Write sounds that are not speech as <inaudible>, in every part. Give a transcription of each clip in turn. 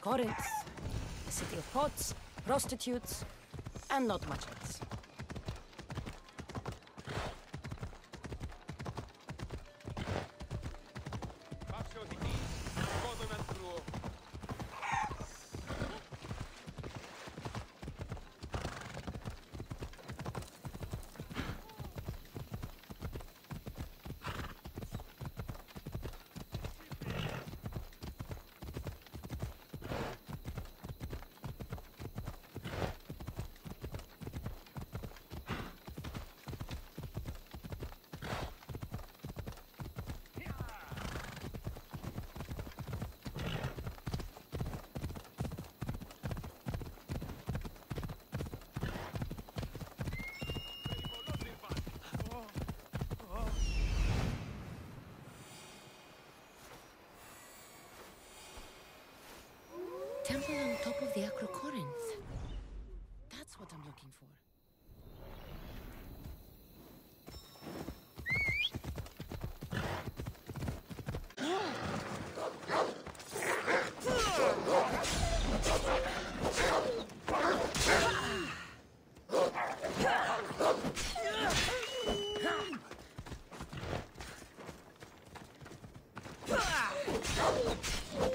Corinth, a city of pots, prostitutes, and not much else. temple on top of the Acrocorinth. That's what I'm looking for.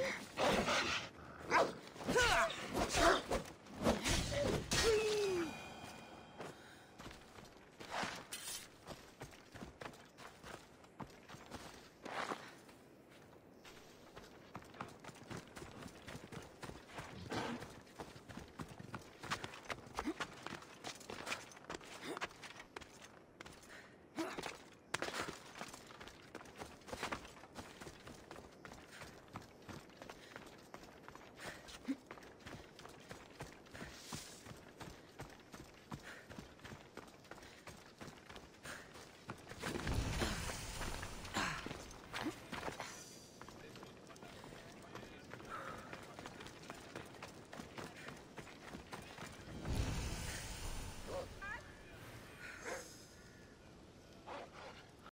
<laughs>